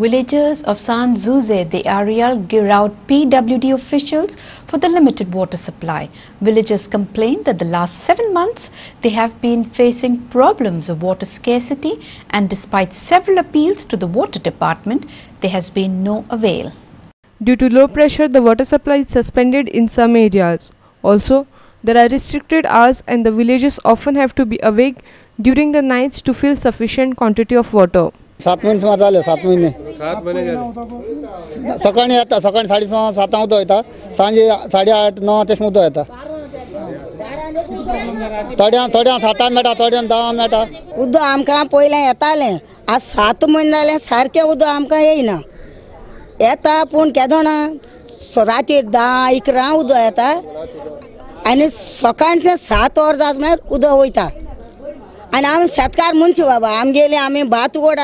Villagers of San Zuze, the area, gear out PWD officials for the limited water supply. Villagers complain that the last seven months they have been facing problems of water scarcity and despite several appeals to the water department, there has been no avail. Due to low pressure, the water supply is suspended in some areas. Also, there are restricted hours and the villagers often have to be awake during the nights to fill sufficient quantity of water. सात महिने सुमार झाले सात महिने. सात महिने झाले. सकाळी येता सकाळी साडे स- सातांक उदक येता सांजे साडे आठ णव तशें उदक येता थोड्यांक थोड्यांक सातांक मेळटा थोड्यांक धा मेळटा उदक आमकां पयलें येतालें. आज सात म्हयने जालें सारकें उदक आमकां येयना येता पूण केदोना राती धा इकरां उदक येता. आनी सकाळचें सात वर जाता म्हळ्यार उदक वयता. आनी आमी शेतकार मुनशी बाबा आमगेली आमी भात उगड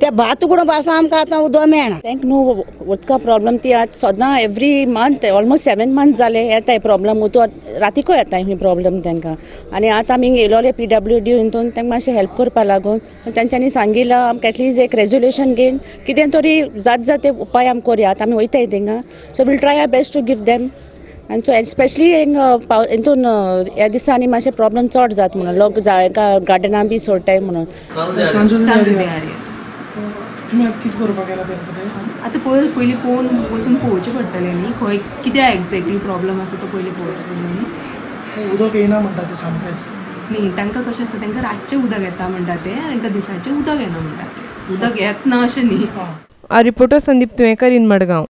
ते भात उगडपासून आमकां आतां उदक मेळना तेंक न्हू उदका प्रॉब्लम ती आतां सदां every month almost seven month जाले येताय प्रॉब्लम उदक रातीको येताय ही प्रॉब्लम तेंकां आनी आतां आमी येयलोले पी डब्ल्यू डी हितून तांकां मातशें हेल्प करपा लागून. तेंच्यांनी सांगिलां आमकां एटलीस्ट एक रेजोल्युशन घेवन कितें तरी जात जात ते उपाय आमी करया आतां आमी वयताय थिंगा so we'll try our best to give them आनी सो स्पेशली हितून ह्या दिसांनी मातशें प्रॉब्लम चड जाता म्हणून. लोक गार्डनां बी सोडटाय म्हणून. आतां पळय पयलीं पळोवन वचून पळोवचें पडटलें न्ही खंय कित्याक एक्झॅक्टली प्रॉब्लम आसा तो पयलीं पळोवचें पडलें न्ही उदक येयना म्हणटा ते सामकेंच न्ही तांकां कशें आसता तांकां रातचें उदक येता म्हणटा ते. तांकां दिसाचें उदक येना म्हणटा उदक येत ना अशें न्ही reporter Sandeep Tuekar in Madgaon.